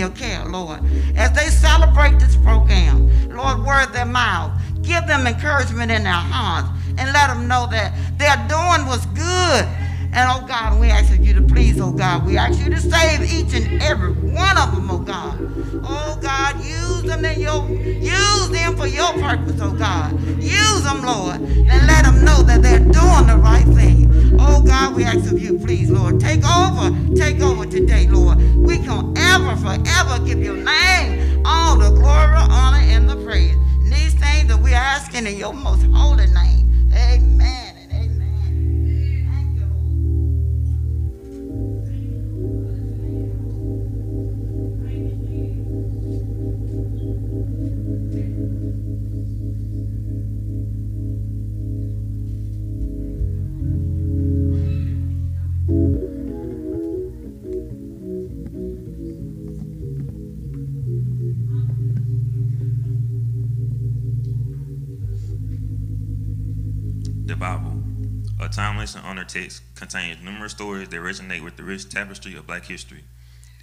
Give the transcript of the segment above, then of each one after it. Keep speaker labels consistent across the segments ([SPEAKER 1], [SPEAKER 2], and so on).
[SPEAKER 1] your care, Lord. As they celebrate this program, Lord, word their mouth. Give them encouragement in their hearts and let them know that they're doing what's good. And oh God, we ask you to please, oh God, we ask you to save each and every one of them, oh God. Oh God, use them in your, use them for your purpose, oh God. Use them, Lord, and let them know that they're doing the right thing. Oh God, we ask of you, please, Lord, take over, take over today, Lord. We can ever, forever give your name all the glory, honor, and the praise. And these things that we're asking in your most holy name. Amen. And
[SPEAKER 2] honored text, contains numerous stories that resonate with the rich tapestry of black history.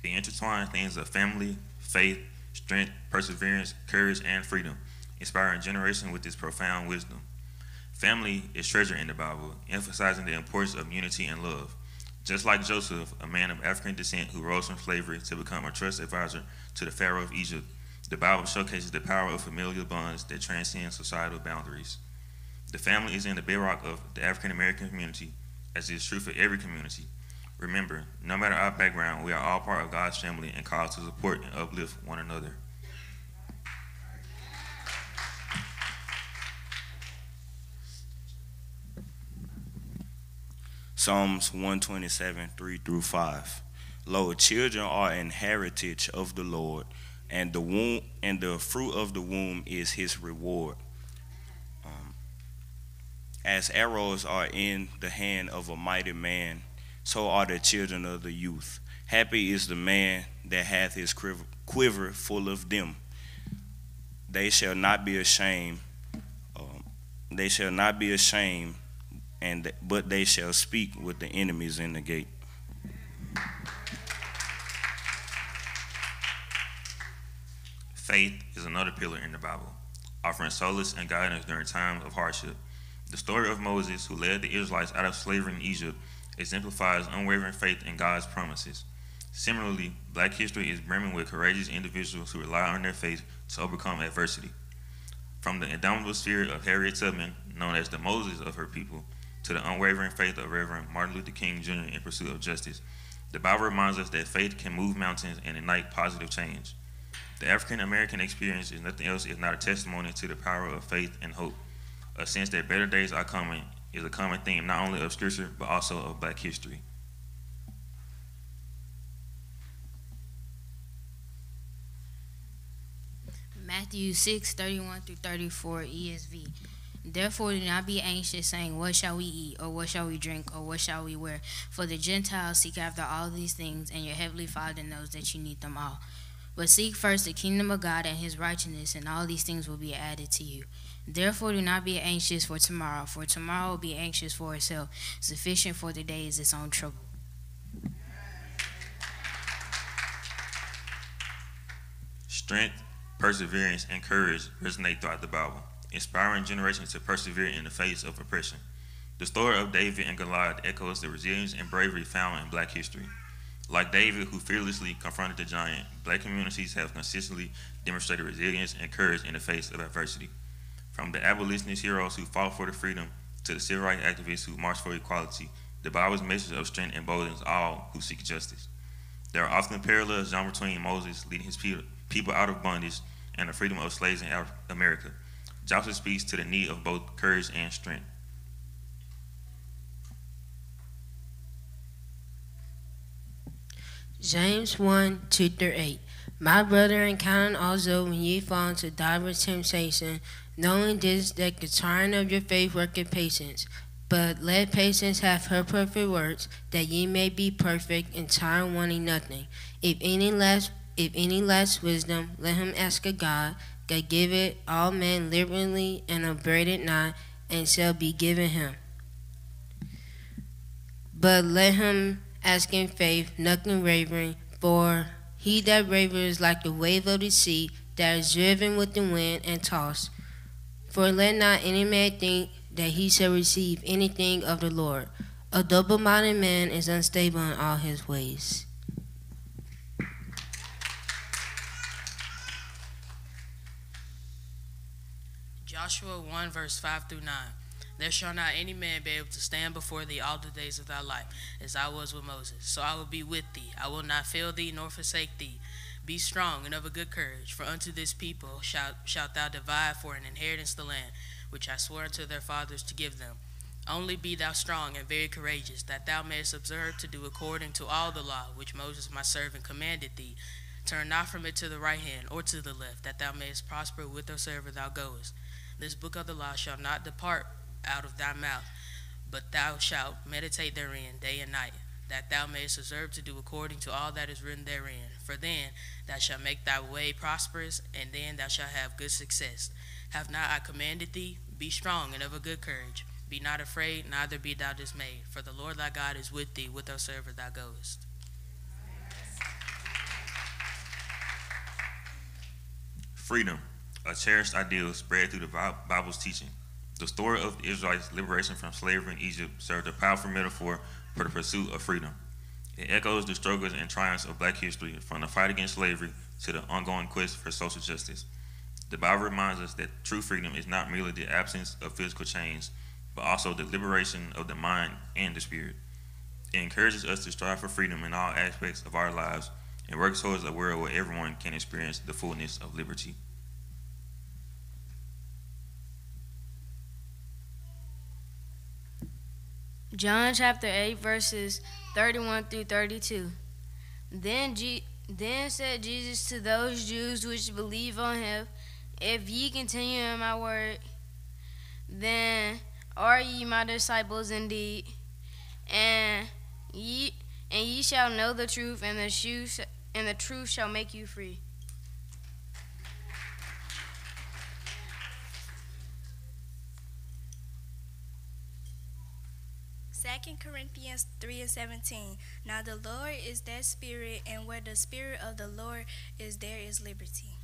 [SPEAKER 2] They intertwine themes of family, faith, strength, perseverance, courage, and freedom, inspiring generations with its profound wisdom. Family is treasure in the Bible, emphasizing the importance of unity and love. Just like Joseph, a man of African descent who rose from slavery to become a trust advisor to the Pharaoh of Egypt, the Bible showcases the power of familial bonds that transcend societal boundaries. The family is in the bedrock of the African American community, as is true for every community. Remember, no matter our background, we are all part of God's family and called to support and uplift one another.
[SPEAKER 3] Psalms 127, 3 through 5. Lo, children are an heritage of the Lord, and the womb and the fruit of the womb is his reward. As arrows are in the hand of a mighty man, so are the children of the youth. Happy is the man that hath his quiver, full of them. They shall not be ashamed. Um, they shall not be ashamed, and but they shall speak with the enemies in the gate.
[SPEAKER 2] Faith is another pillar in the Bible, offering solace and guidance during times of hardship. The story of Moses, who led the Israelites out of slavery in Egypt, exemplifies unwavering faith in God's promises. Similarly, black history is brimming with courageous individuals who rely on their faith to overcome adversity. From the indomitable spirit of Harriet Tubman, known as the Moses of her people, to the unwavering faith of Reverend Martin Luther King Jr. in pursuit of justice, the Bible reminds us that faith can move mountains and ignite positive change. The African American experience is nothing else if not a testimony to the power of faith and hope. A sense that better days are coming is a common theme not only of Scripture but also of black history.
[SPEAKER 4] Matthew 6, 31 through 34 ESV. Therefore, do not be anxious, saying, What shall we eat, or what shall we drink, or what shall we wear? For the Gentiles seek after all these things, and your heavenly Father knows that you need them all. But seek first the kingdom of God and his righteousness, and all these things will be added to you. Therefore, do not be anxious for tomorrow, for tomorrow will be anxious for itself. Sufficient for the day is its own trouble.
[SPEAKER 2] Strength, perseverance, and courage resonate throughout the Bible, inspiring generations to persevere in the face of oppression. The story of David and Goliath echoes the resilience and bravery found in black history. Like David, who fearlessly confronted the giant, black communities have consistently demonstrated resilience and courage in the face of adversity. From the abolitionist heroes who fought for the freedom to the civil rights activists who marched for equality, the Bible's message of strength emboldens all who seek justice. There are often parallels drawn between Moses leading his people out of bondage and the freedom of slaves in America. Joshua speaks to the need of both courage and strength.
[SPEAKER 5] James 1 2 through 8. My brethren, count also when ye fall into divers temptation, knowing this, that the trying of your faith worketh patience. But let patience have her perfect works, that ye may be perfect and tired wanting nothing. If any less if any lacks wisdom, let him ask of God, God give it all men liberally and upbraid it not, and shall be given him. But let him ask in faith, nothing wavering, for he that wavers like the wave of the sea, that is driven with the wind and tossed. For let not any man think that he shall receive anything of the Lord. A double minded man is unstable in all his ways.
[SPEAKER 6] Joshua 1, verse 5 through 9. There shall not any man be able to stand before thee all the days of thy life, as I was with Moses. So I will be with thee. I will not fail thee nor forsake thee. Be strong and of a good courage, for unto this people shalt, shalt thou divide for an inheritance the land, which I swore unto their fathers to give them. Only be thou strong and very courageous, that thou mayest observe to do according to all the law which Moses my servant commanded thee. Turn not from it to the right hand or to the left, that thou mayest prosper whithersoever thou goest. This book of the law shall not depart out of thy mouth, but thou shalt meditate therein day and night, that thou mayest observe to do according to all that is written therein. For then thou shalt make thy way prosperous, and then thou shalt have good success. Have not I commanded thee? Be strong and of a good courage. Be not afraid, neither be thou dismayed, for the Lord thy God is with thee whithersoever thou goest.
[SPEAKER 2] Freedom a cherished ideal spread through the Bible's teaching. The story of the Israelites' liberation from slavery in Egypt served a powerful metaphor for the pursuit of freedom. It echoes the struggles and triumphs of black history from the fight against slavery to the ongoing quest for social justice. The Bible reminds us that true freedom is not merely the absence of physical chains, but also the liberation of the mind and the spirit. It encourages us to strive for freedom in all aspects of our lives and work towards a world where everyone can experience the fullness of liberty.
[SPEAKER 4] John chapter 8, verses 31 through 32. Then, then said Jesus to those Jews which believe on him, If ye continue in my word, then are ye my disciples indeed, and ye and ye shall know the truth, and the truth and the truth shall make you free.
[SPEAKER 7] 2 Corinthians 3 and 17. Now the Lord is that Spirit, and where the Spirit of the Lord is, there is liberty.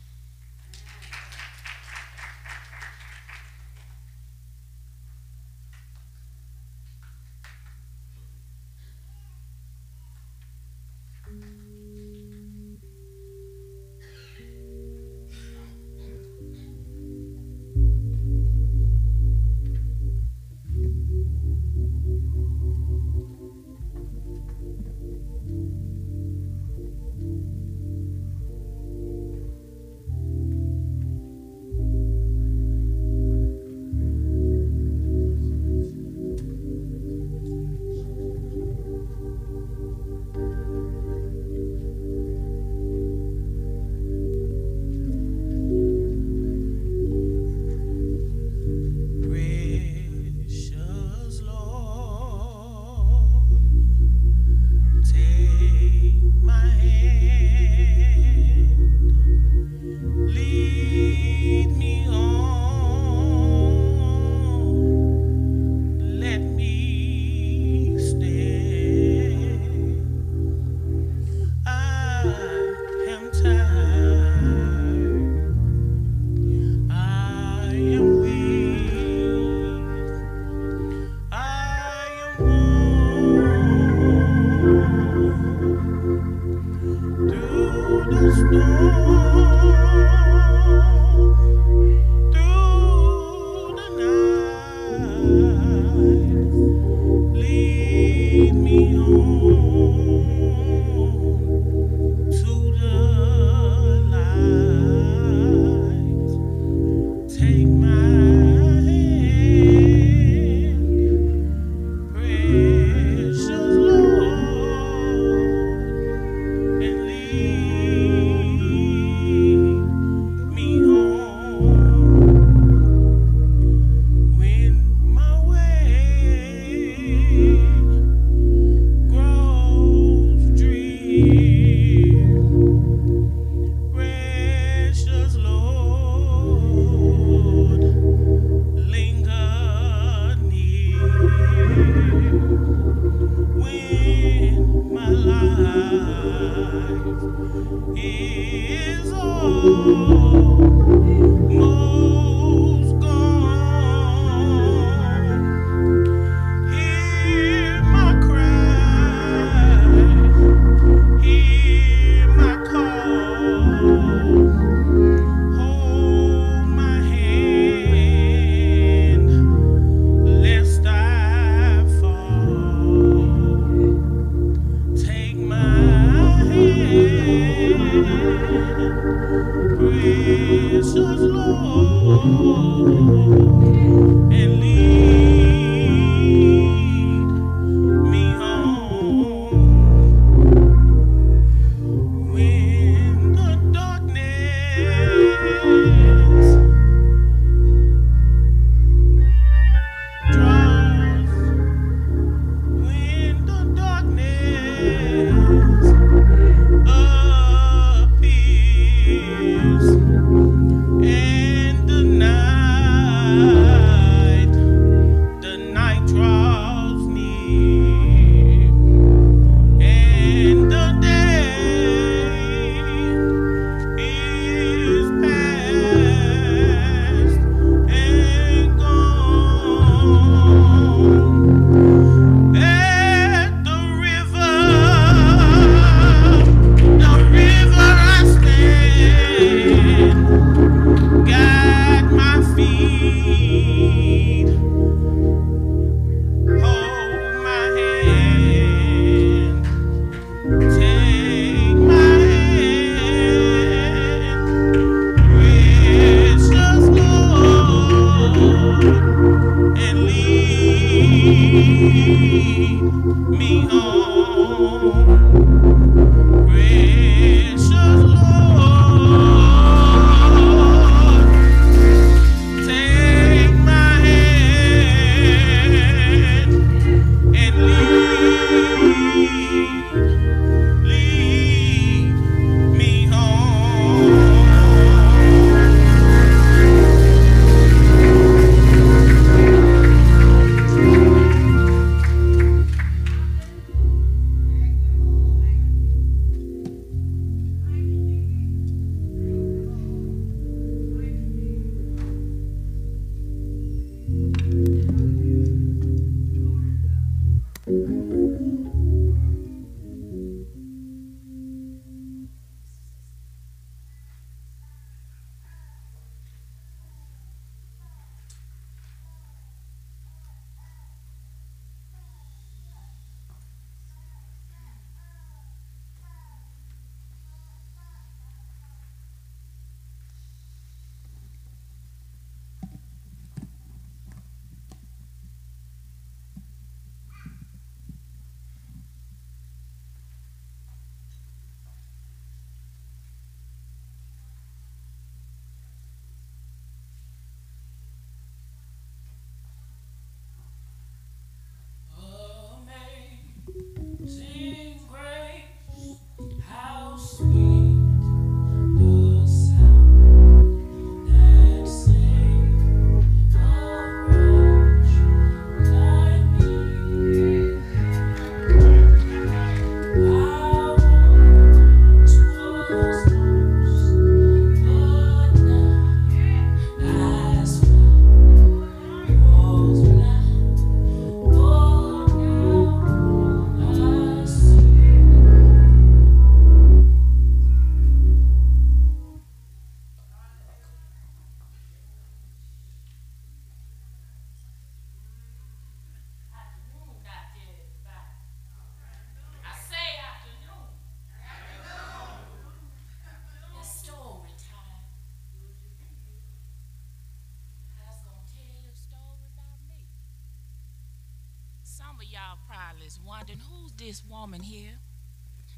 [SPEAKER 8] Wondering who's this woman here.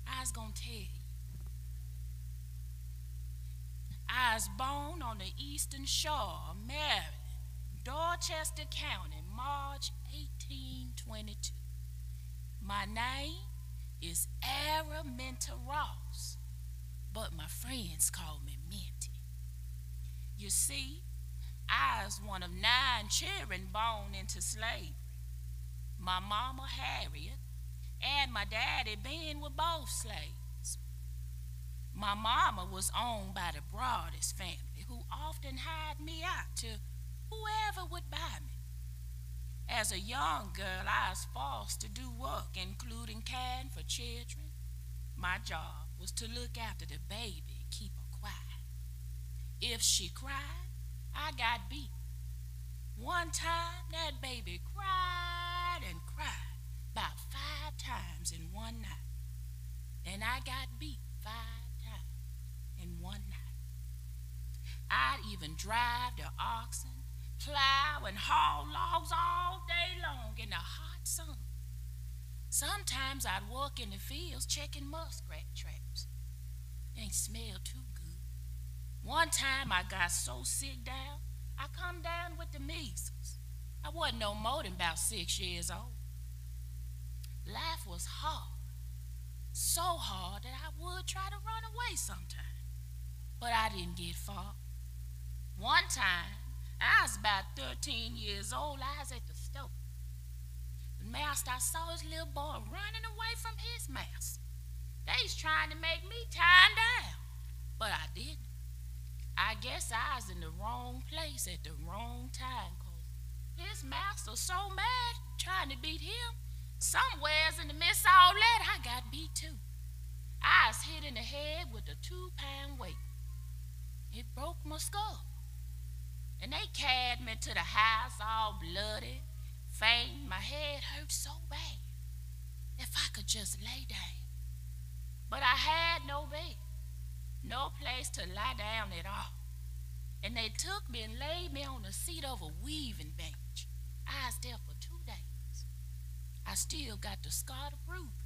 [SPEAKER 8] I was gonna tell you. I was born on the eastern shore of Maryland, Dorchester County, March 1822. My name is Araminta Ross, but my friends call me Minty. You see, I was one of nine children born into slavery. My mama Harriet and my daddy Ben were both slaves. My mama was owned by the Brodess family, who often hired me out to whoever would buy me. As a young girl, I was forced to do work, including caring for children. My job was to look after the baby and keep her quiet. If she cried, I got beat. One time, that baby cried and cried about five times in one night. And I got beat five times in one night. I'd even drive the oxen, plow, and haul logs all day long in the hot sun. Sometimes I'd walk in the fields checking muskrat traps. Ain't smell too good. One time I got so sick down, I come down with the measles. I wasn't no more than about six years old. Life was hard, so hard that I would try to run away sometime, but I didn't get far. One time, I was about 13 years old. I was at the store. The master, I saw his little boy running away from his master. They's trying to make me tie him down, but I didn't. I guess I was in the wrong place at the wrong time, his master so mad trying to beat him. Somewheres in the midst of all that, I got beat too. I was hit in the head with a two-pound weight. It broke my skull. And they carried me to the house all bloody, faint. My head hurt so bad. If I could just lay down. But I had no bed, no place to lie down at all. And they took me and laid me on the seat of a weaving bench. I was there for two days. I still got the scar to prove it.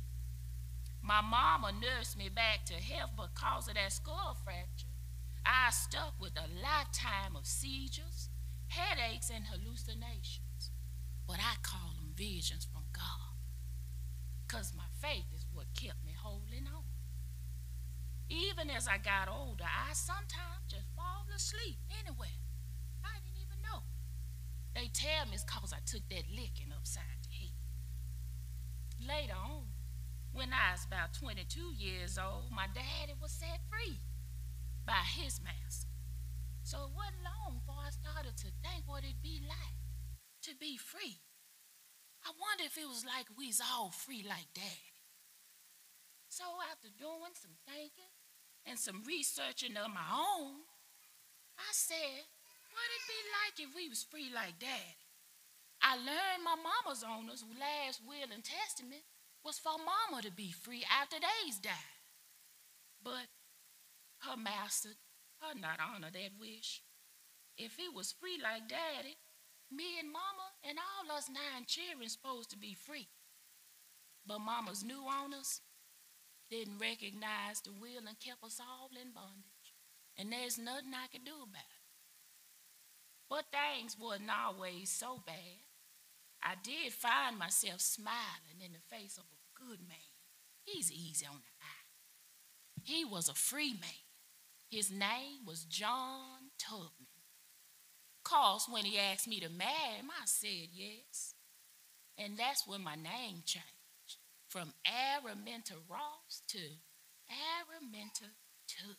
[SPEAKER 8] My mama nursed me back to health because of that skull fracture. I stuck with a lifetime of seizures, headaches, and hallucinations. But I call them visions from God. Because my faith is what kept me holding on. Even as I got older, I sometimes just fall asleep anywhere. I didn't even know. They tell me it's because I took that licking upside the head. Later on, when I was about 22 years old, my daddy was set free by his master. So it wasn't long before I started to think what it'd be like to be free. I wonder if it was like we's all free like daddy. So after doing some thinking and some researching of my own, I said, what'd it be like if we was free like daddy? I learned my mama's owner's last will and testament was for mama to be free after they's died. But her master, her not honor that wish. If it was free like daddy, me and mama and all us nine children supposed to be free. But mama's new owners didn't recognize the will and kept us all in bondage. And there's nothing I could do about it. But things wasn't always so bad. I did find myself smiling in the face of a good man. He's easy on the eye. He was a free man. His name was John Tubman. Cause when he asked me to marry him, I said yes. And that's when my name changed from Araminta Ross to Araminta Tubman.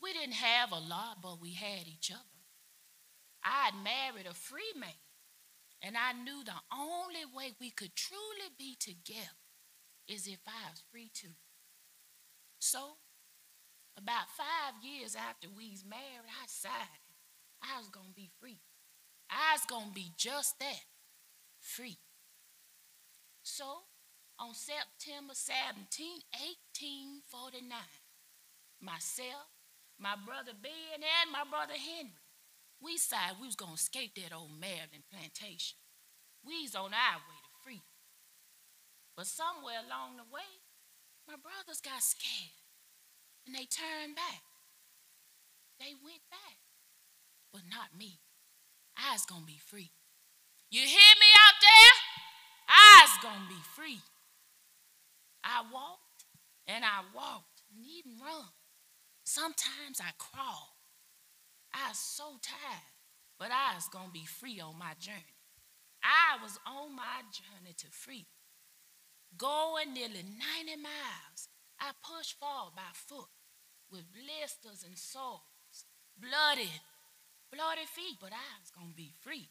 [SPEAKER 8] We didn't have a lot, but we had each other. I'd married a free man, and I knew the only way we could truly be together is if I was free too. So about five years after we was married, I decided I was going to be free. I was going to be just that, free. So, on September 17, 1849, myself, my brother Ben, and my brother Henry, we decided we was to escape that old Maryland plantation. We was on our way to freedom. But somewhere along the way, my brothers got scared and they turned back. They went back, but not me. I was gonna be free. You hear me out there? I was gonna be free. I walked and I walked and even run. Sometimes I crawled. I was so tired, but I was gonna be free on my journey. I was on my journey to freedom. Going nearly 90 miles, I pushed forward by foot with blisters and sores, bloody, bloody feet, but I was going to be free.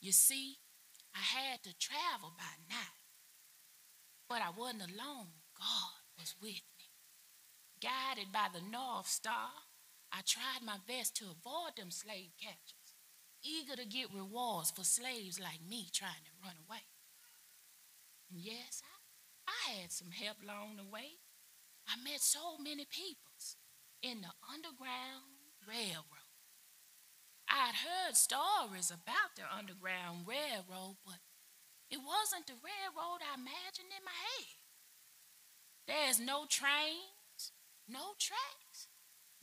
[SPEAKER 8] You see, I had to travel by night, but I wasn't alone. God was with me. Guided by the North Star, I tried my best to avoid them slave catchers, eager to get rewards for slaves like me trying to run away. And yes, I, I had some help along the way. I met so many peoples. in the Underground Railroad. I'd heard stories about the Underground Railroad, but it wasn't the railroad I imagined in my head. There's no trains, no tracks,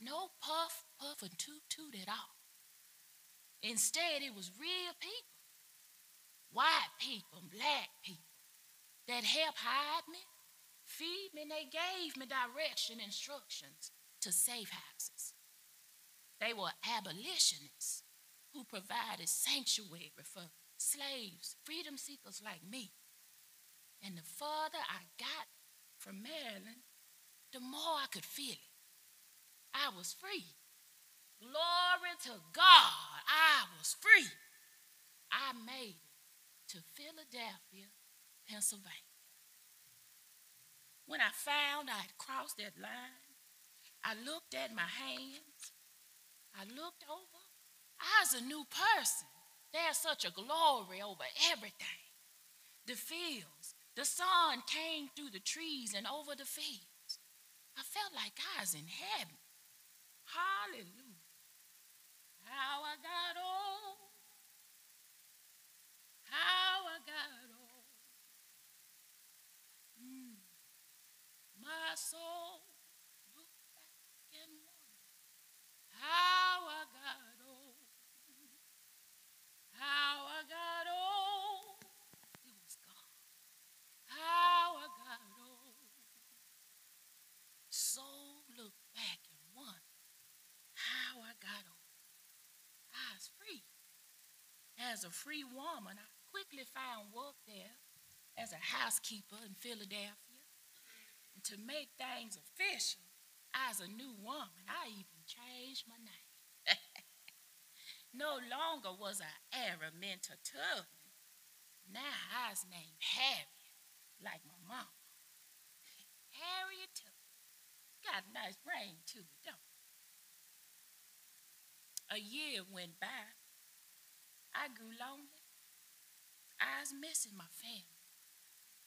[SPEAKER 8] no puff, puff, and toot, toot at all. Instead, it was real people, white people, black people, that helped hide me, feed me, and they gave me direction instructions to safe houses. They were abolitionists who provided sanctuary for slaves, freedom seekers like me. And the farther I got from Maryland, the more I could feel it. I was free. Glory to God, I was free. I made it to Philadelphia, Pennsylvania. When I found I had crossed that line, I looked at my hands. I looked over. I was a new person. There's such a glory over everything. The fields, the sun came through the trees and over the fields. I felt like I was in heaven. Hallelujah. How I got old. How I got old. Mm. My soul looked back and wondered how I got old. How I got old. It was gone. How I got old. Soul looked back and wondered how I got old. I was free. As a free woman, I quickly found work there as a housekeeper in Philadelphia. And to make things official, as a new woman. I even changed my name. No longer was I Araminta Tubman. Now I was named Harriet, like my mama. Harriet Tubman. Got a nice ring to it, don't? A year went by. I grew lonely. I was missing my family.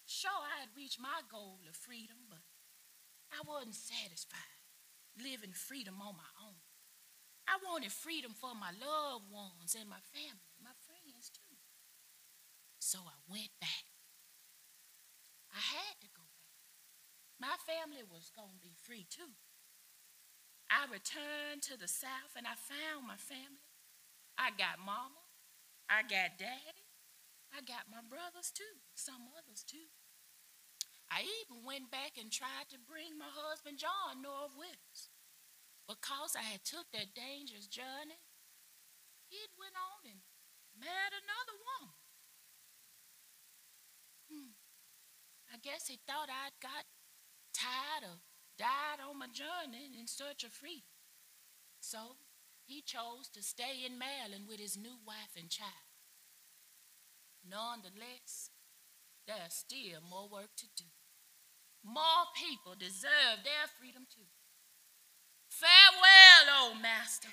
[SPEAKER 8] Sure, I had reached my goal of freedom, but I wasn't satisfied living freedom on my own. I wanted freedom for my loved ones and my family, my friends too. So I went back. I had to go back. My family was going to be free too. I returned to the South and I found my family. I got mama, I got daddy, I got my brothers too, some others too. I even went back and tried to bring my husband John north with us because I had took that dangerous journey, he'd went on and married another woman. Hmm. I guess he thought I'd got tired of died on my journey in search of freedom. So he chose to stay in Maryland with his new wife and child. Nonetheless, there's still more work to do. More people deserve their freedom too. Farewell, old master.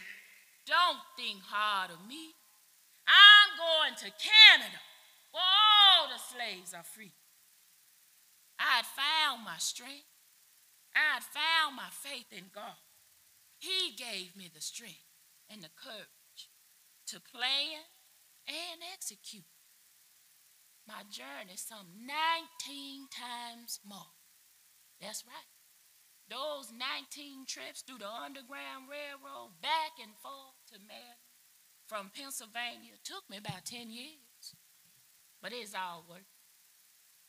[SPEAKER 8] Don't think hard of me. I'm going to Canada where all the slaves are free. I had found my strength. I had found my faith in God. He gave me the strength and the courage to plan and execute my journey some 19 times more. That's right. Those 19 trips through the Underground Railroad back and forth to Maryland from Pennsylvania took me about 10 years. But it's all worth.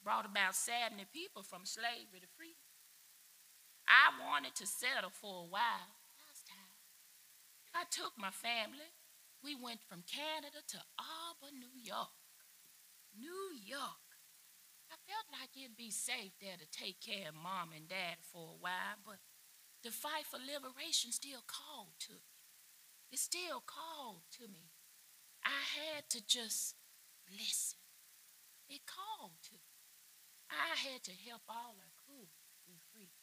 [SPEAKER 8] Brought about 70 people from slavery to freedom. I wanted to settle for a while. I took my family. We went from Canada to Auburn, New York. New York. I felt like it'd be safe there to take care of mom and dad for a while, but the fight for liberation still called to me. It still called to me. I had to just listen. It called to me. I had to help all I could be free.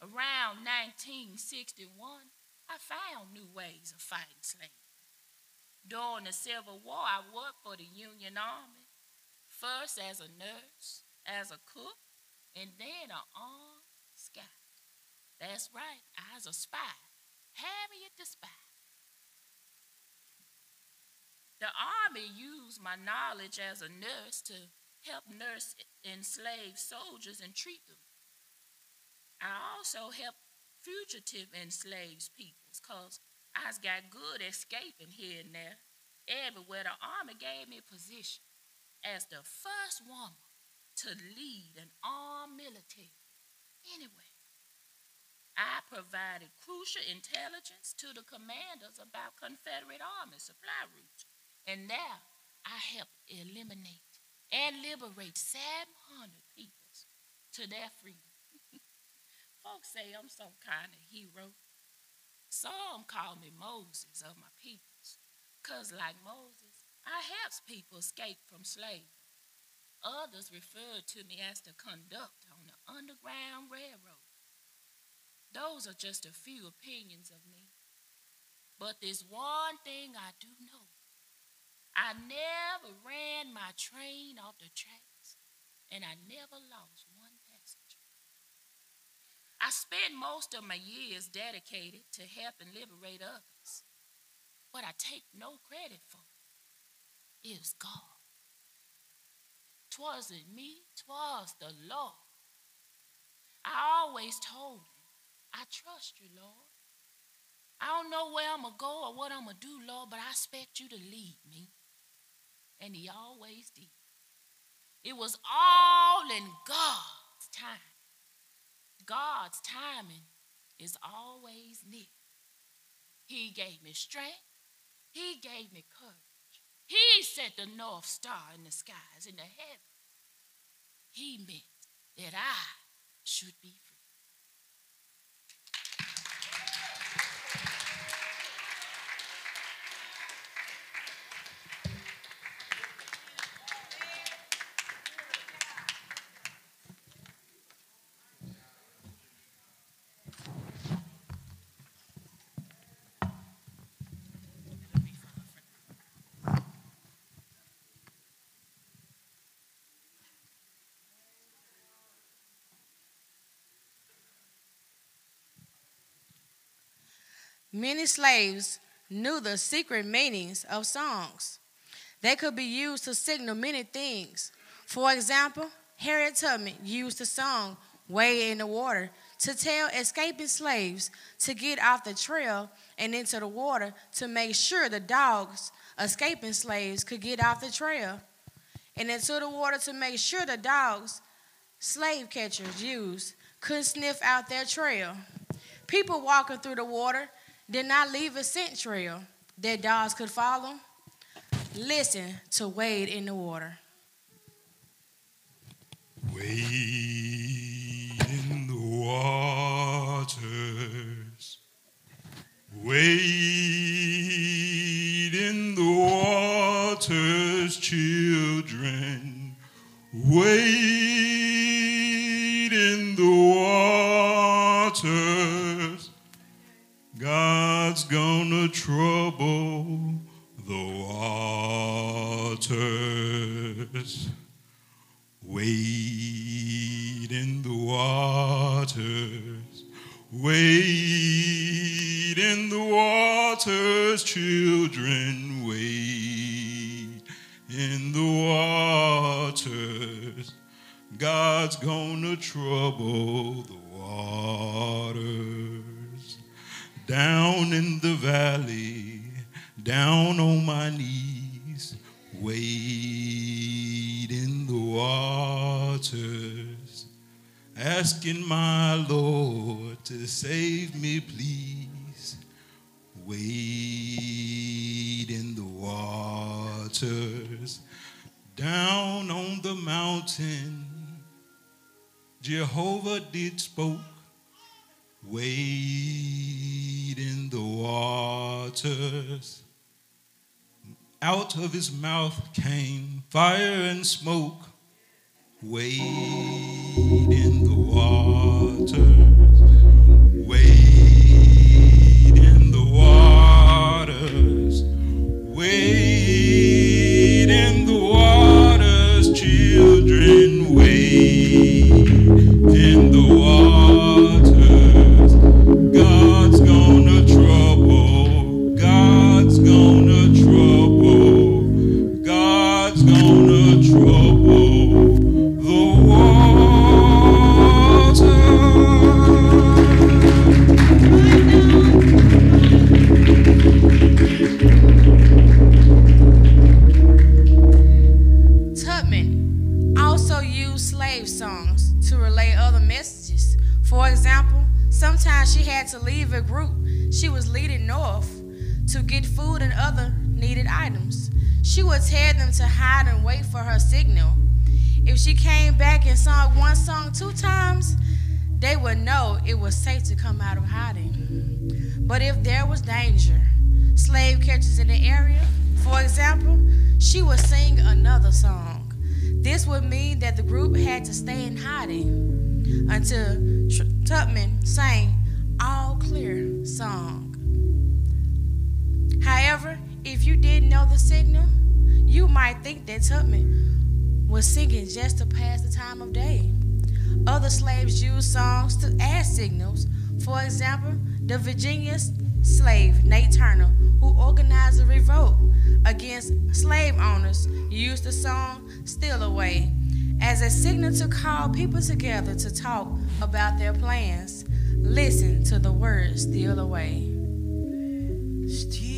[SPEAKER 8] Around 1961, I found new ways of fighting slavery. During the Civil War, I worked for the Union Army first as a nurse, as a cook, and then an armed scout. That's right, I was a spy. Harriet the spy. The army used my knowledge as a nurse to help nurse enslaved soldiers and treat them. I also helped fugitive enslaved because I's got good escaping here and there. Everywhere the army gave me a position as the first woman to lead an armed military. Anyway, I provided crucial intelligence to the commanders about Confederate Army supply routes. And now I helped eliminate and liberate 700 peoples to their freedom. Folks say I'm some kind of hero. Some call me Moses of my peoples, because like Moses, I helps people escape from slavery. Others refer to me as the conductor on the Underground Railroad. Those are just a few opinions of me. But there's one thing I do know. I never ran my train off the tracks, and I never lost. I spend most of my years dedicated to helping liberate others. What I take no credit for is God. 'Twasn't me, 'twas the Lord. I always told him, I trust you, Lord. I don't know where I'm going to go or what I'm going to do, Lord, but I expect you to lead me. And he always did. It was all in God's time. God's timing is always near. He gave me strength. He gave me courage. He set the North Star in the skies, in the heavens. He meant that I should be free.
[SPEAKER 6] Many slaves knew the secret meanings of songs. They could be used to signal many things. For example, Harriet Tubman used the song Wade in the Water to tell escaping slaves to get off the trail and into the water to make sure the dogs, escaping slaves, could get off the trail and into the water to make sure the dogs, slave catchers used, could sniff out their trail. People walking through the water did not leave a scent trail that dogs could follow. Listen to Wade in the Water.
[SPEAKER 9] Wade in the waters. Wade in the waters, children. Wade in the waters. God's gonna trouble the waters. Wade in the waters. Wade in the waters, children. Wade in the waters. God's gonna trouble the waters. Down in the valley, down on my knees, wade in the waters, asking my Lord to save me, please. Wade in the waters, down on the mountain, Jehovah did spoke. Wade in the waters. Out of his mouth came fire and smoke. Wade in the waters. Wade in the waters. Wade in the waters, children. Wade in the waters.
[SPEAKER 6] To leave a group she was leading north to get food and other needed items. She would tell them to hide and wait for her signal. If she came back and sung one song two times, they would know it was safe to come out of hiding. But if there was danger, slave catchers in the area, for example, she would sing another song. This would mean that the group had to stay in hiding until Tubman sang All Clear song. However, if you didn't know the signal, you might think that Tubman was singing just to pass the time of day. Other slaves used songs to add signals. For example, the Virginia slave Nat Turner, who organized a revolt against slave owners, used the song Steal Away as a signal to call people together to talk about their plans. Listen to the words Steal Away.
[SPEAKER 10] Steal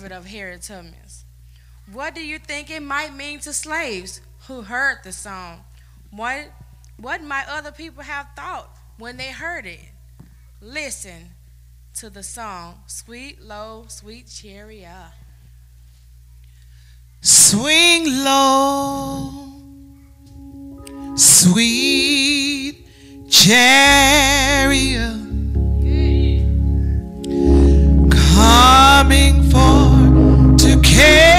[SPEAKER 6] favorite of Harriet Tubman's. What do you think it might mean to slaves who heard the song? What, what might other people have thought when they heard it? Listen to the song,
[SPEAKER 11] Swing Low, Sweet Chariot. Swing low, sweet chariot, coming for to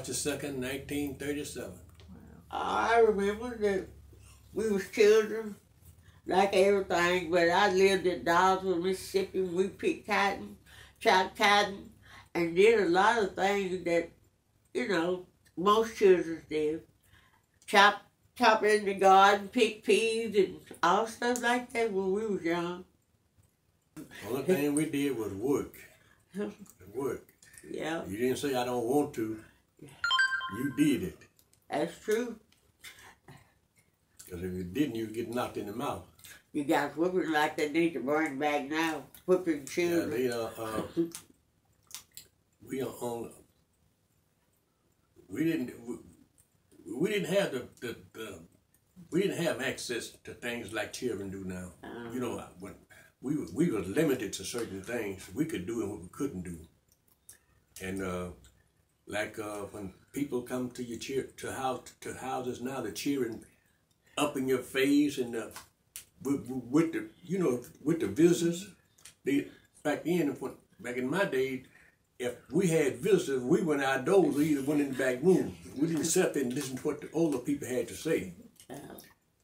[SPEAKER 12] March the second, nineteen thirty-seven.
[SPEAKER 1] I remember that we was children, like everything, but I lived in Dawson, Mississippi. We picked cotton, chopped cotton, and did a lot of things that, you know, most children did. Chop, chop in the garden, pick peas, and all stuff like that when we was young.
[SPEAKER 12] Only thing we did was work. Work.
[SPEAKER 1] Yeah,
[SPEAKER 12] You didn't say I don't want to. You did it.
[SPEAKER 1] that's true.
[SPEAKER 12] Because if you didn't, you'd get knocked in the mouth.
[SPEAKER 1] You guys whooping like they need to bring back now, whooping
[SPEAKER 12] Yeah,
[SPEAKER 1] children.
[SPEAKER 12] they, uh, uh, we are on. We didn't. We, we didn't have the, the, the we didn't have access to things like children do now. You know, when we were- we were limited to certain things we could do and what we couldn't do. And uh, like uh, when people come to your cheer to house to houses now, they're cheering up in your face and uh, with, with the you know with the visitors. They back then when back in my day, if we had visitors, we went outdoors. We either went in the back room. We didn't sit there and listen to what the older people had to say.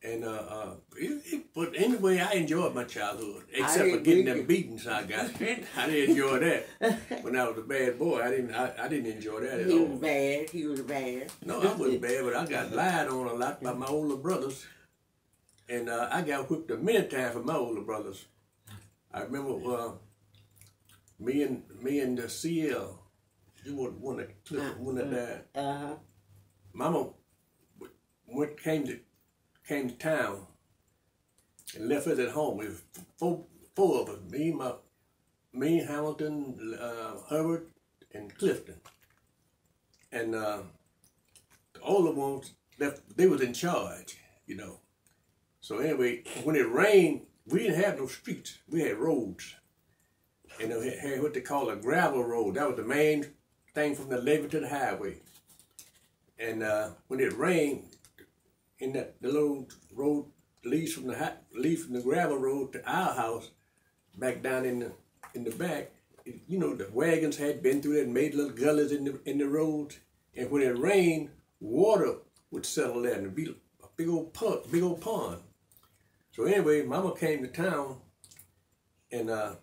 [SPEAKER 12] And uh, uh, it, it, but anyway, I enjoyed my childhood, except for getting them beatings I got. I didn't enjoy that. When I was a bad boy, I didn't. I, I didn't enjoy that at
[SPEAKER 1] He
[SPEAKER 12] all.
[SPEAKER 1] was bad. He was bad.
[SPEAKER 12] No, I wasn't bad, but I got lied on a lot by my older brothers. And uh, I got whipped a many times from my older brothers. I remember uh, me and me and the CL, you were the one that clipped, one that died.
[SPEAKER 1] Uh huh.
[SPEAKER 12] Mama went came to came to town and left us at home. Was four four of us, me, my me, Hamilton, uh, Herbert, and Clifton. And uh, the older ones left they was in charge, you know. So anyway, when it rained, we didn't have no streets. We had roads. And they had what they call a gravel road. That was the main thing from the levee to the highway. And uh, when it rained, in that the little road leads from the leads from the gravel road to our house, back down in the in the back, it- you know the wagons had been through there and made little gullies in the in the roads. And when it rained, water would settle there and be a big old pond, big old pond. So anyway, Mama came to town, and uh,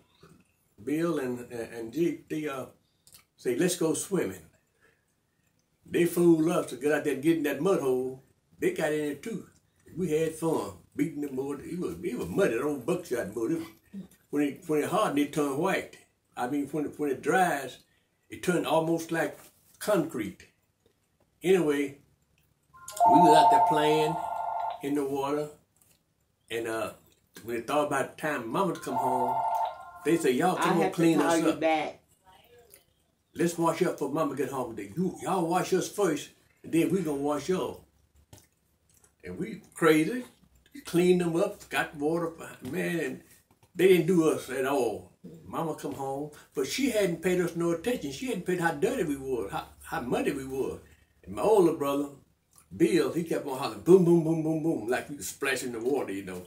[SPEAKER 12] Bill and and, Jake, they uh, say let's go swimming. They fooled us to get out there and get in that mud hole. They got in there too. We had fun beating the mud. It was it was muddy, that old buckshot mud. It was- when it when it hardened, it turned white. I mean, when it, when it dries, it turned almost like concrete. Anyway, we was out there playing in the water, and uh, when it thought about time Mama to come home, they say, "Y'all come on, clean us up."
[SPEAKER 1] back.
[SPEAKER 12] Let's wash up for Mama get home y'all wash us first, and then we gonna wash y'all. And we crazy, cleaned them up, got water, man, they didn't do us at all. Mama come home, but she hadn't paid us no attention. She hadn't paid how dirty we were, how, how muddy we were. And my older brother, Bill, he kept on hollering, boom, boom, boom, boom, boom, like we was splashing the water, you know.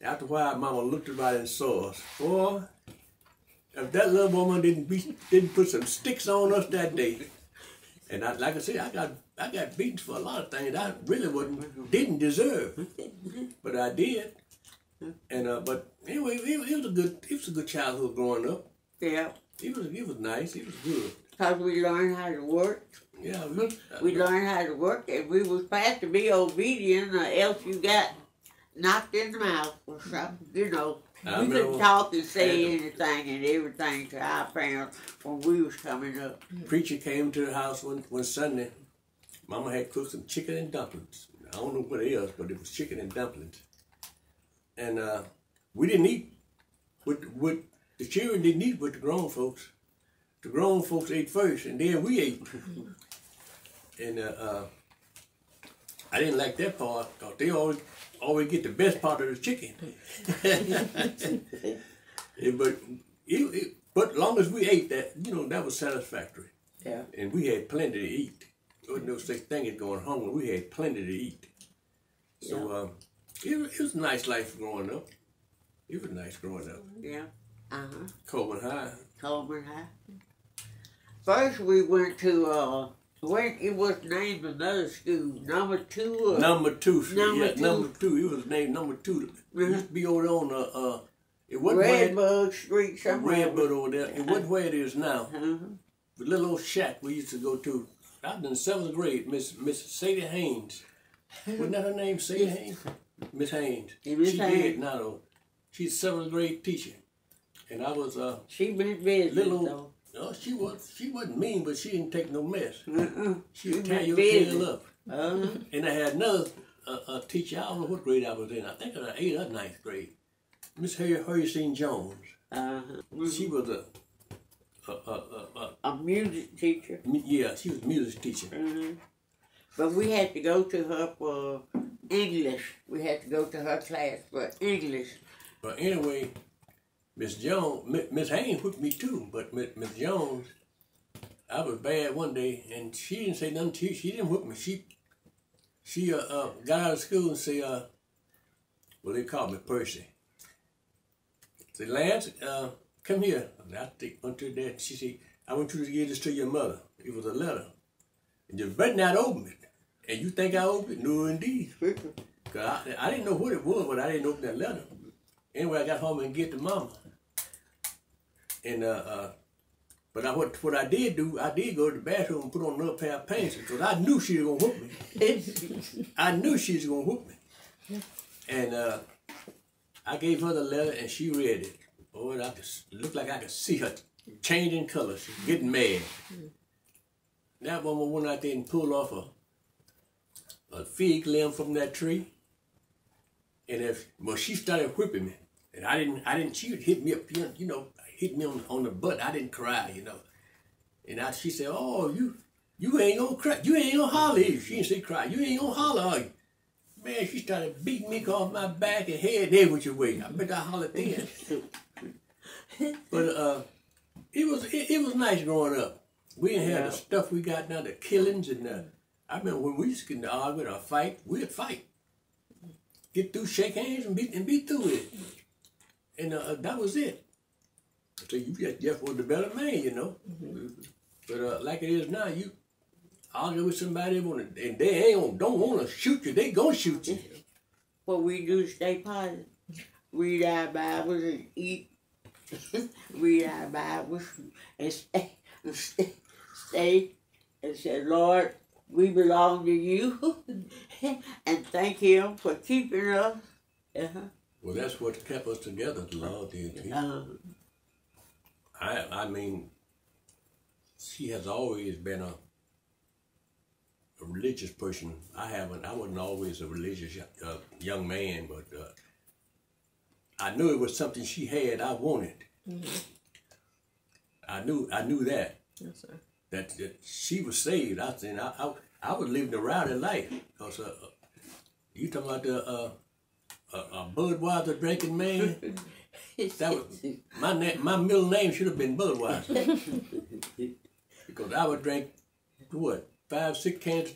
[SPEAKER 12] After a while, Mama looked around and saw us. Boy, if that little woman didn't be, didn't put some sticks on us that day, and I, like I said, I got I got beaten for a lot of things I really wasn't didn't deserve, but I did. And uh, but anyway, it, it was a good it was a good childhood growing up.
[SPEAKER 1] Yeah.
[SPEAKER 12] It was it was nice. It was good.
[SPEAKER 1] Because we learned how to work.
[SPEAKER 12] Yeah, we,
[SPEAKER 1] We learned how to work, and we was supposed to be obedient, or else you got knocked in the mouth or something. You know,
[SPEAKER 12] I
[SPEAKER 1] we couldn't talk and say anything and everything to our parents when we was coming up.
[SPEAKER 12] preacher came to the house one, one Sunday. Mama had cooked some chicken and dumplings. I don't know what is, but it was chicken and dumplings. And uh, we didn't eat with, with the children didn't eat with the grown folks. The grown folks ate first, and then we ate. and uh, uh, I didn't like that part because they always always get the best part of the chicken. But it, it, but long as we ate that, you know, that was satisfactory.
[SPEAKER 1] Yeah.
[SPEAKER 12] And we had plenty to eat. There was no such thing as going hungry. We had plenty to eat. So um, it, was- it was a nice life growing up. It was nice growing up.
[SPEAKER 1] Yeah. Uh huh.
[SPEAKER 12] Coleman High.
[SPEAKER 1] Coleman High. First, we went to uh, when it was named another school, number two. Or,
[SPEAKER 12] Number two.
[SPEAKER 1] Number
[SPEAKER 12] yeah,
[SPEAKER 1] two.
[SPEAKER 12] number two. It was named number two. It used to be over there on the, uh, it wasn't where,
[SPEAKER 1] Redbud Street somewhere.
[SPEAKER 12] Redbud over there. It wasn't where it is now.
[SPEAKER 1] Uh-huh.
[SPEAKER 12] The little old shack we used to go to. I was in seventh grade. Miss Miss Sadie Haynes. Wasn't that her name, Sadie Haynes? Miss Haynes.
[SPEAKER 1] Miss
[SPEAKER 12] she
[SPEAKER 1] Haynes.
[SPEAKER 12] dead now though. She's a seventh grade teacher. And I was uh
[SPEAKER 1] She busy
[SPEAKER 12] little
[SPEAKER 1] though.
[SPEAKER 12] no, she was she wasn't mean, but she didn't take no mess. She would tear your tail up.
[SPEAKER 1] Uh-huh.
[SPEAKER 12] And I had another uh, teacher, I don't know what grade I was in. I think it was eighth or ninth grade. Miss Harry Hurricane Jones.
[SPEAKER 1] Uh-huh.
[SPEAKER 12] She was a a, a, a, a
[SPEAKER 1] A music teacher.
[SPEAKER 12] yeah, she was a music teacher.
[SPEAKER 1] hmm But we had to go to her for English. We had to go to her class for English.
[SPEAKER 12] But anyway, Miss Jones, Miss Haynes whipped me too. But Miss Jones, I was bad one day, and she didn't say nothing to you. She didn't whip me. She she uh, uh, got out of school and say, uh, well, they called me Percy. Say, Lance, uh, come here. And I take, went to that. She said, I want you to give this to your mother. It was a letter. And you better not open it. And you think I opened it? No, indeed. Because 'Cause I, I didn't know what it was, but I didn't open that letter. Anyway, I got home and get to mama. And uh, uh but I what what I did do, I did go to the bathroom and put on another pair of pants because I knew she was gonna whoop me. I knew she was gonna whoop me. And uh, I gave her the letter and she read it. Oh, Boy, I could looked like I could see her changing colors, getting mad. That woman went out there and pulled off a, a fig limb from that tree. And if well, she started whipping me, and I didn't, I didn't. She would hit me up, you know, hit me on on the butt. I didn't cry, you know. And I, she said, "Oh, you, you ain't gonna cry. You ain't gonna holler." She didn't say cry. You ain't gonna holler, are you? Man, she started beating me off my back and head and every which way. I bet I hollered then. but uh, it was it, it was nice growing up. We didn't have
[SPEAKER 1] Yeah.
[SPEAKER 12] the stuff we got now, the killings and the. I remember when we used to argue or fight, we'd fight. Get through, shake hands, and be and be through it. And uh, that was it. So you just just was the better man, you know. But uh, like it is now, you argue with somebody wanna, and they ain't don't want to shoot you. They gonna shoot you.
[SPEAKER 1] What we do stay positive. Read our Bibles and eat. Read our Bibles and stay, and stay, stay and say, Lord, we belong to you. and thank Him for keeping us. Uh-huh.
[SPEAKER 12] Well, that's what kept us together. The Lord did. He-
[SPEAKER 1] Uh,
[SPEAKER 12] I I mean, she has always been a a religious person. I haven't. I wasn't always a religious uh, young man, but uh, I knew it was something she had. I wanted. I knew. I knew that
[SPEAKER 1] yes, sir.
[SPEAKER 12] that, that she was saved. I said I I, I was living a rowdy life because uh, you talking about the uh, a, a Budweiser drinking man. That was my na- my middle name should have been Budweiser because I would drink what five six cans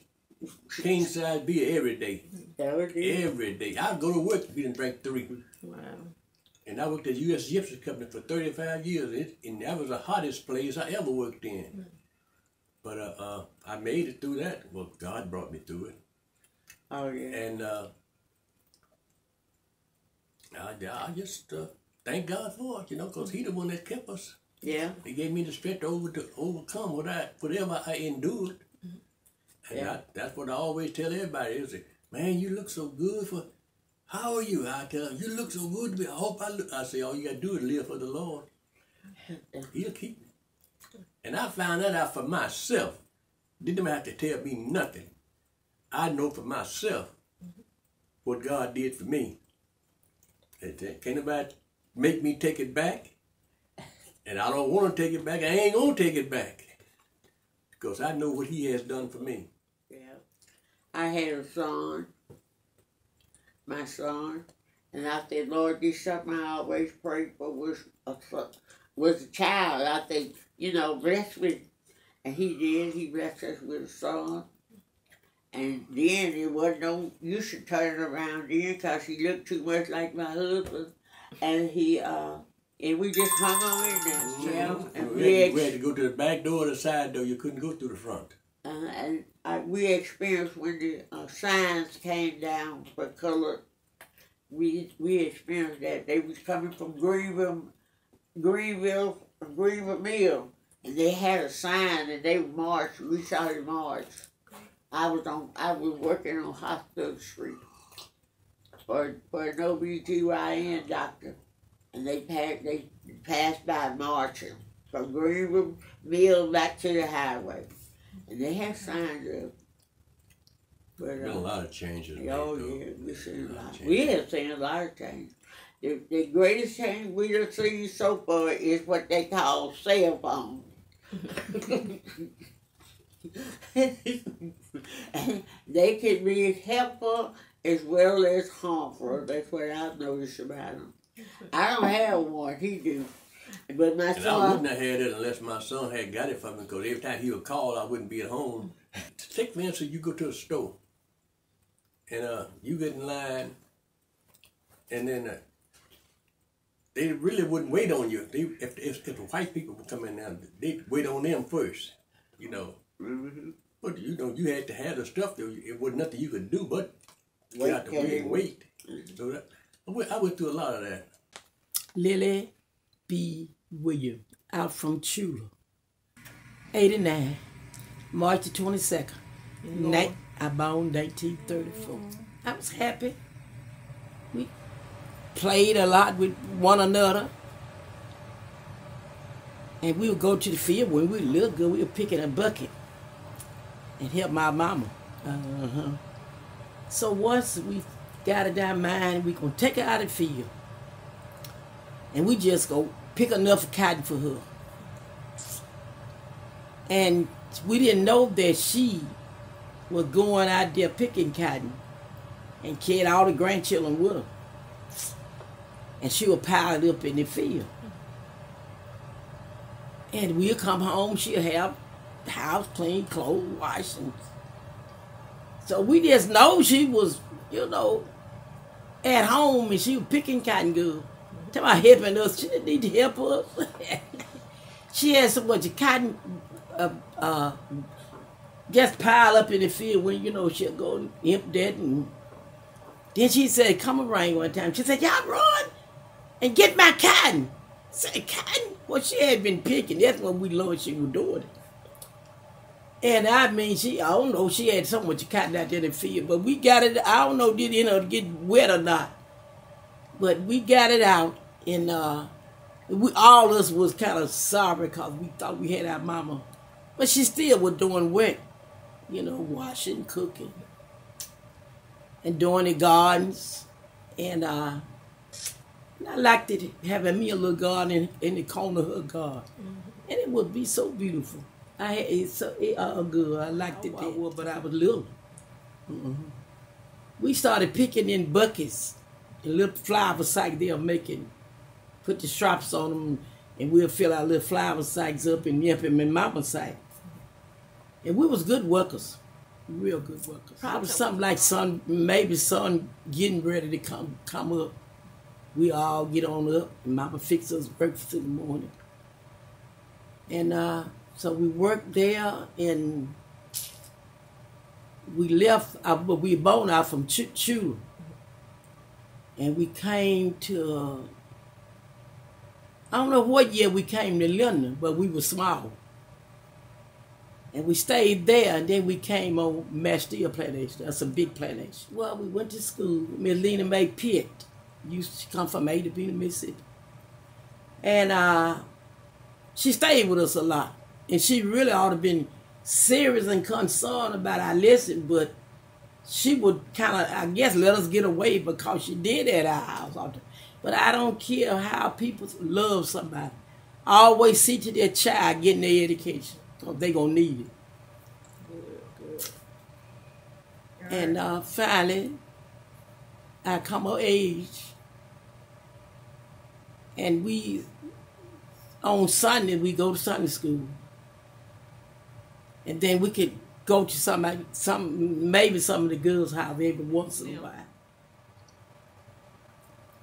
[SPEAKER 12] king size beer every day. Every day, I'd go to work we didn't drink three.
[SPEAKER 1] Wow.
[SPEAKER 12] And I worked at U.S. Gypsum Company for 35 years, it, and that was the hottest place I ever worked in. But uh, uh, I made it through that. Well, God brought me through it.
[SPEAKER 1] Oh, yeah.
[SPEAKER 12] And uh, I, I just uh, thank God for it, you know, because He the one that kept us.
[SPEAKER 1] Yeah.
[SPEAKER 12] He gave me the strength to, over, to overcome what I, whatever I endured. And
[SPEAKER 1] Yeah.
[SPEAKER 12] I, that's what I always tell everybody. Is man, you look so good for. How are you? I tell them, you look so good to me. I hope I look. I say, all you got to do is live for the Lord. He'll keep me. And I found that out for myself. Didn't have to tell me nothing. I know for myself what God did for me. Can't nobody make me take it back. And I don't want to take it back. I ain't going to take it back. Because I know what he has done for me.
[SPEAKER 1] Yeah. I had a son, my son, and I said, Lord, this something I always prayed for was a was a child. I think, you know, bless me. And he did. He blessed us with a son. And then it wasn't no use to turn around then because he looked too much like my husband. And he, uh, and we just hung on in there, you know. And
[SPEAKER 12] We
[SPEAKER 1] we,
[SPEAKER 12] had, we had to go to the back door or the side door. You couldn't go through the front.
[SPEAKER 1] uh, and I, we experienced when the uh, signs came down for color. We we experienced that they was coming from Greenville, Greenville, Greenville Mill, and they had a sign and they marched. We saw them march. I was on. I was working on Hospital Street for for an OBGYN doctor, and they passed they passed by marching from Greenville Mill back to the highway, they have signs up. But,
[SPEAKER 12] been a
[SPEAKER 1] uh,
[SPEAKER 12] lot of changes.
[SPEAKER 1] Oh yeah, we've seen a lot. We have seen a lot of change. The, the greatest change we have seen so far is what they call cell phones. They can be helpful as well as harmful. That's what I've noticed about them. I don't have one. He do, but my
[SPEAKER 12] And I wouldn't have had it unless my son had got it for me because every time he would call, I wouldn't be at home. Take for instance, you go to a store and uh, you get in line, and then uh, they really wouldn't wait on you. They, if, if, if the white people would come in there, they'd wait on them first, you know. But you know, you had to have the stuff. There, it was nothing you could do but Get out the way and wait. So that, I, went, I went through a lot of that.
[SPEAKER 13] Lily B. Williams, out from Chula. 89, March the 22nd. Na- I born 1934. I was happy. We played a lot with one another. And we would go to the field when we were little good. We would pick in a bucket and help my mama. Uh-huh. So once we got it down mind, we gonna take her out of the field and we just go pick enough cotton for her. And we didn't know that she was going out there picking cotton and carried all the grandchildren with her. And she would pile it up in the field. And we'll come home, she'll have the house clean, clothes washed. And so we just know she was, you know, at home and she was picking cotton good. Talking about helping us. She didn't need to help us. she had so much cotton uh, uh, just pile up in the field when, you know, she'll go and empty that. And then she said, come around one time. She said, y'all run and get my cotton. I said, cotton? Well, she had been picking. That's what we learned she was doing. And I mean, she, I don't know, she had so much cotton out there in the field, but we got it, I don't know, did it end up get wet or not. But we got it out, and uh, we all of us was kind of sorry because we thought we had our mama. But she still was doing work, you know, washing, cooking, and doing the gardens. And uh, I liked it, having me a little garden in, in the corner of her garden. And it would be so beautiful. I had it so it all good. I liked it. I was, but I was little. Mhm. We started picking in buckets, and little flower sacks they were making. Put the straps on them, and we'll fill our little flower sacks up and yep them in mama sack. And we was good workers, real good workers. Probably something like sun, maybe sun getting ready to come come up. We all get on up, and mama fix us breakfast in the morning. And uh, so we worked there, and we left. Uh, but we were born out from Ch- Chula, and we came to. Uh, I don't know what year we came to London, but we were small. And we stayed there, and then we came on Mastille Plantation. That's a big plantation. Well, we went to school. Miss Lena Mae Pitt used to come from Itta Bena, Mississippi. And uh, she stayed with us a lot. And she really ought to have been serious and concerned about our lesson, but she would kind of, I guess, let us get away because she did at our house. all the time. But I don't care how people love somebody. I always see to their child getting their education because they going to need it. And uh, finally, I come of age, and we, on Sunday, we go to Sunday school. And then we could go to somebody, some maybe some of the girls' house every once in a while.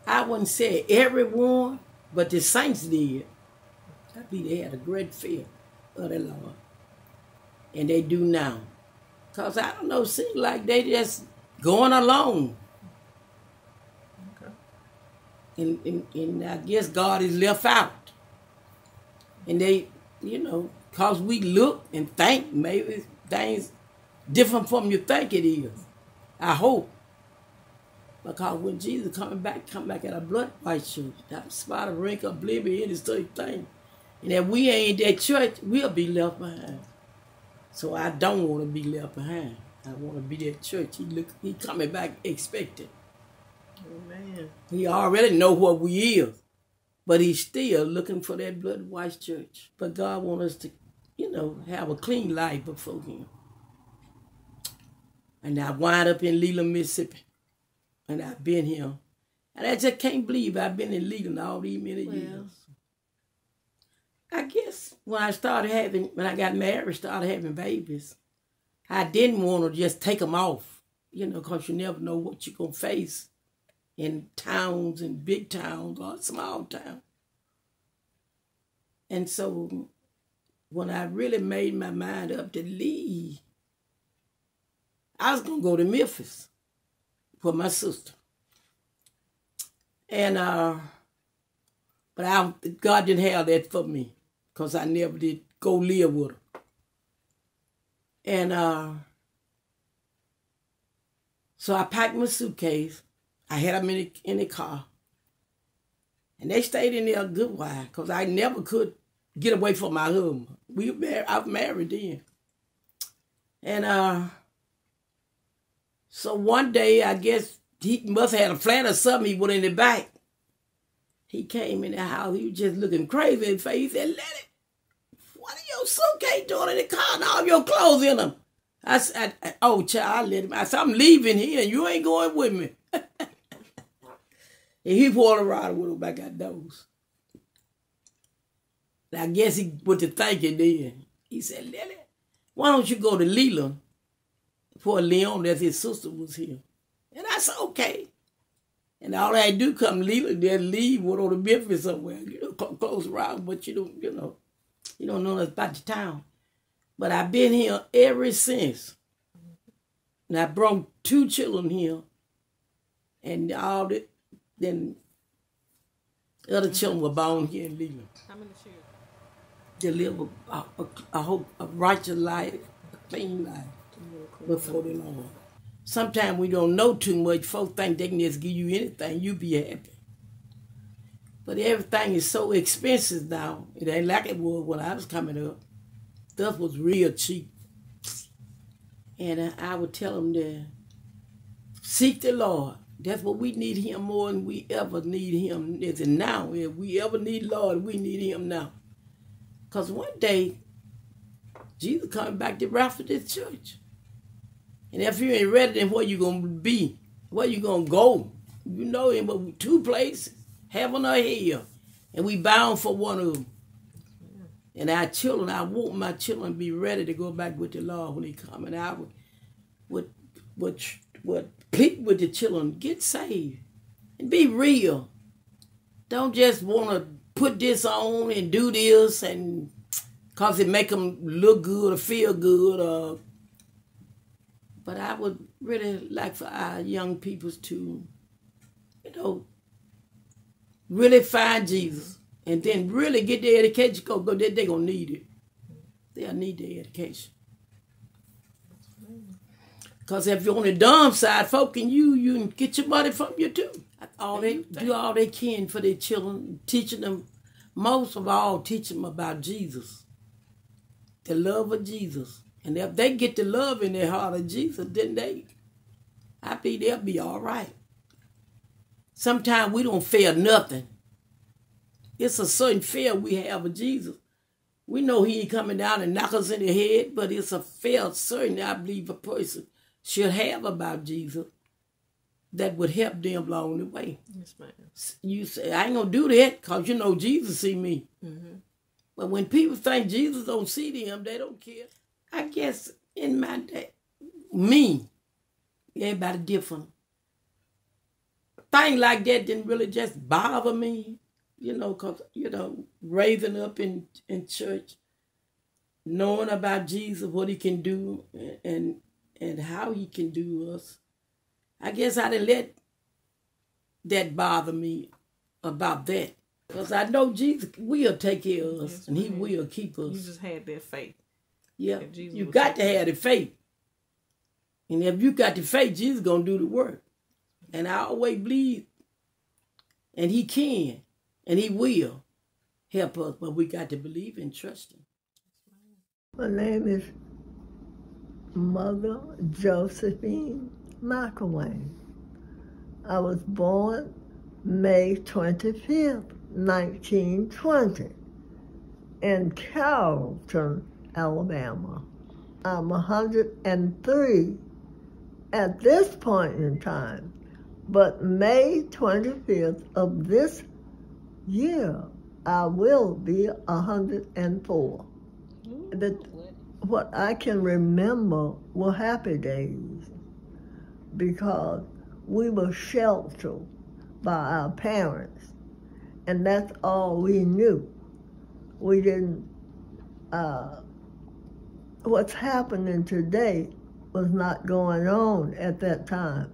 [SPEAKER 13] I wouldn't say everyone, but the saints did. I believe they had a great fear of the Lord. And they do now. Because I don't know, seems like they just going along. And, and, and I guess God is left out. And they, you know, because we look and think maybe things different from you think it is. I hope. Because when Jesus coming back, come back at a blood white church, that spot of wrinkle, oblivion, any such thing. And if we ain't that church, we'll be left behind. So I don't want to be left behind. I want to be that church. He look, he coming back expected.
[SPEAKER 14] Amen.
[SPEAKER 13] He already know what we is, but he's still looking for that blood washed church. But God want us to, you know, have a clean life before Him. And I wind up in Leland, Mississippi, and I've been here, and I just can't believe I've been in Leland all these many years. I guess when I started having, when I got married, started having babies, I didn't want to just take them off, you know, because you never know what you're going to face in towns and big towns or small towns. And so when I really made my mind up to leave, I was going to go to Memphis. For my sister. And uh, but I God didn't have that for me because I never did go live with her. And uh, so I packed my suitcase. I had them in the, in the car. And they stayed in there a good while because I never could get away from my husband. We were married, I was married then. And uh, so one day, I guess he must have had a flat or something. He went in the back. He came in the house. He was just looking crazy in face. He said, let it. What are your suitcase doing in the car and all your clothes in them? I said, oh, child, I let him. I said, I'm leaving here and you ain't going with me. and he pulled around with him back at those. I guess he went to thinking then. He said, Lily, why don't you go to Leland for Leon that his sister was here? And I said, okay. And all I do come Leland, then leave, went on to Memphis somewhere, you know, close around, but you don't, you know, you don't know nothing about the town. But I've been here ever since. And I brought two children here. And all the then the other children were born here in Leland.
[SPEAKER 14] How many children?
[SPEAKER 13] To live a, a, a, a, hope, a righteous life, a clean life before the Lord. Sometimes we don't know too much. Folks think they can just give you anything, you be happy. But everything is so expensive now. It ain't like it was when I was coming up. Stuff was real cheap. And I, would tell them to seek the Lord. That's what we need him more than we ever need him is now. If we ever need Lord, we need him now. Because one day, Jesus coming back to rapture this church. And if you ain't ready, then where you to be? Where you to go? You know him, but two places, heaven or hell. And we bound for one of them. And our children, I want my children to be ready to go back with the Lord when He come. And I would, would, would, would plead with the children, get saved and be real. Don't just want to put this on and do this and cause it make them look good or feel good or but I would really like for our young people to, you know, really find Jesus and then really get their education because they're they going to need it. They'll need their education. Because if you're on the dumb side, folk and you, you can get your money from you too. All they do all they can for their children, teaching them, most of all, teach them about Jesus. The love of Jesus. And if they get the love in their heart of Jesus, then they, I think they'll be all right. Sometimes we don't fear nothing. It's a certain fear we have of Jesus. We know he ain't coming down and knock us in the head, but it's a fear certain I believe a person should have about Jesus that would help them along the way.
[SPEAKER 14] Yes, ma'am.
[SPEAKER 13] You say, I ain't gonna do that because you know Jesus see me.
[SPEAKER 14] Mm-hmm.
[SPEAKER 13] But when people think Jesus don't see them, they don't care. I guess in my day, me, everybody different. Thing like that didn't really just bother me, you know, because, you know, raising up in, in church, knowing about Jesus, what he can do, and and how he can do us. I guess I didn't let that bother me about that. Because I know Jesus will take care of us
[SPEAKER 14] Yes,
[SPEAKER 13] and he will keep us.
[SPEAKER 14] You just had that faith.
[SPEAKER 13] Yeah, you got to have the faith. And if you got the faith, Jesus gonna do the work. And I always believe, and he can, and he will help us, but we got to believe and trust him.
[SPEAKER 15] My name is Mother Josephine McElwain. I was born May 25th, 1920, in Carrollton, Alabama. I'm 103 at this point in time, but May 25th of this year, I will be 104. The, what I can remember were happy days because we were sheltered by our parents, and that's all we knew. We didn't, uh, what's happening today was not going on at that time.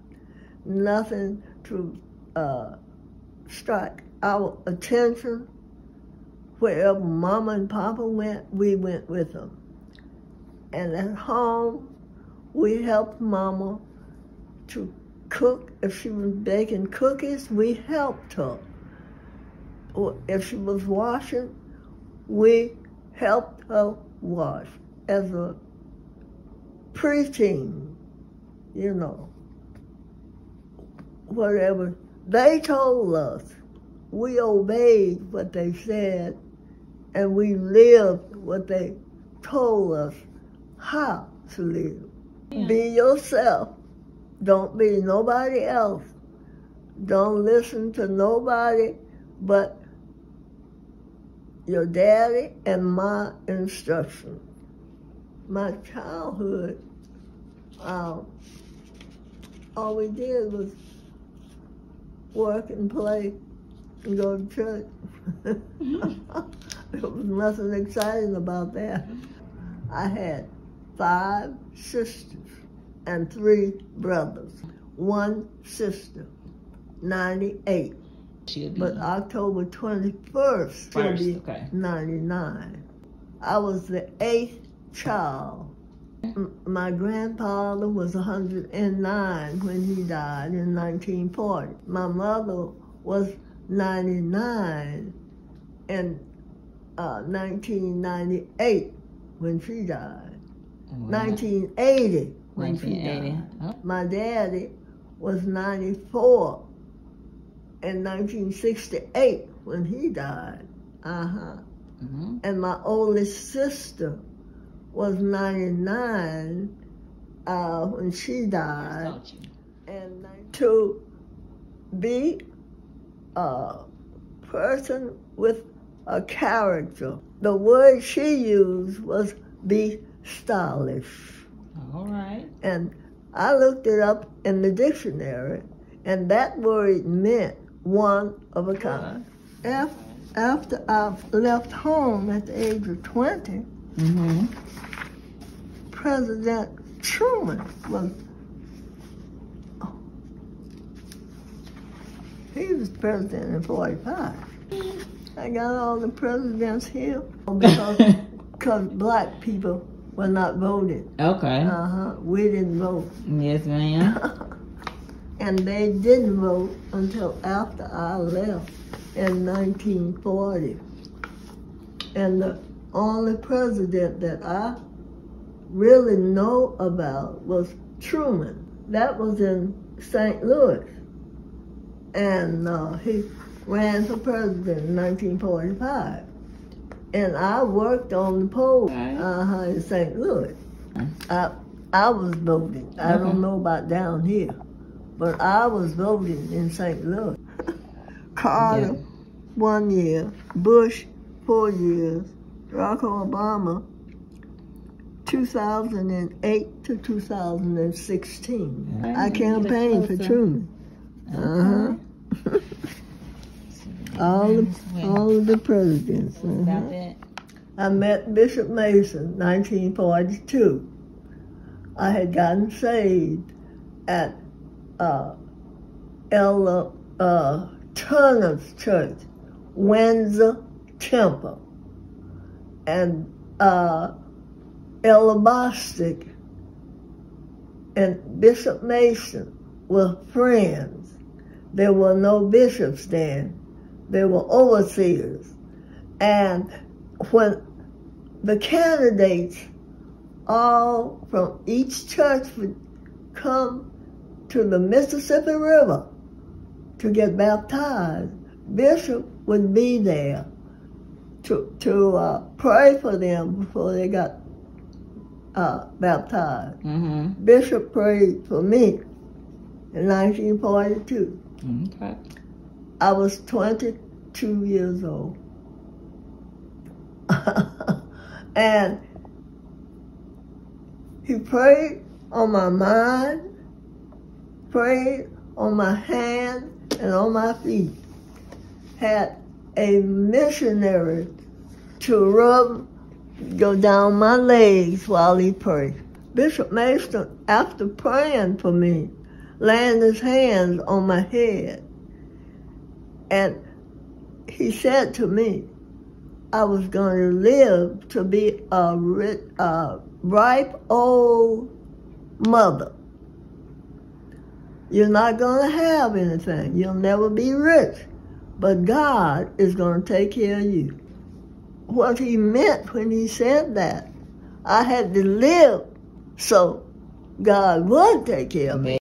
[SPEAKER 15] nothing to uh, strike our attention. Wherever Mama and Papa went, we went with them. And at home, we helped Mama to cook. If she was baking cookies, we helped her. If she was washing, we helped her wash as a preaching, you know. Whatever they told us, we obeyed what they said and we lived what they told us how to live. Be yourself. Don't be nobody else. Don't listen to nobody but your daddy and my instruction. My childhood, uh, all we did was work and play and go to church. there was nothing exciting about that. I had five sisters and three brothers. One sister, 98. But October 21st, she'll be
[SPEAKER 16] okay.
[SPEAKER 15] 99. I was the eighth child. My grandfather was 109 when he died in 1940. My mother was 99 in uh, 1998 when she died. 1980 when she
[SPEAKER 16] 1980.
[SPEAKER 15] died. My daddy was 94 in 1968 when he died. Uh huh. And my oldest sister was 99 uh, when she died. And to be a person with a character, the word she used was be stylish.
[SPEAKER 16] All right.
[SPEAKER 15] And I looked it up in the dictionary, and that word meant one of a kind. Af- After I left home at the age of 20,
[SPEAKER 16] Mm-hmm.
[SPEAKER 15] President Truman was. He was president in 45. I got all the presidents here because cause black people were not voted.
[SPEAKER 16] Okay.
[SPEAKER 15] Uh huh. We didn't vote.
[SPEAKER 16] Yes, ma'am.
[SPEAKER 15] and they didn't vote until after I left in 1940. And the only president that I really know about was Truman. That was in St. Louis. And uh, he ran for president in 1945. And I worked on the poll uh-huh, in St. Louis. I, I was voting. I don't know about down here, but I was voting in St. Louis. Carter, one year. Bush, four years. Barack Obama, 2008 to 2016.
[SPEAKER 16] Right.
[SPEAKER 15] I campaigned for Truman. Uh-huh. all the all of the presidents.
[SPEAKER 16] About
[SPEAKER 15] uh-huh.
[SPEAKER 16] that.
[SPEAKER 15] I met Bishop Mason, 1942. I had gotten saved at uh, Ella uh, Turner's church, Windsor Temple, and uh, and Bishop Mason were friends. There were no bishops then. There were overseers. And when the candidates all from each church would come to the Mississippi River to get baptized, Bishop would be there to, to uh, pray for them before they got uh, baptized.
[SPEAKER 16] Mm-hmm.
[SPEAKER 15] Bishop prayed for me in 1942.
[SPEAKER 16] Okay.
[SPEAKER 15] I was 22 years old. and he prayed on my mind, prayed on my hand, and on my feet. Had a missionary to rub, go down my legs while he prayed. Bishop Mason, after praying for me, laying his hands on my head. And he said to me, I was going to live to be a, a ripe old mother. You're not going to have anything. You'll never be rich. But God is going to take care of you. What he meant when he said that, I had to live so God would take care of me.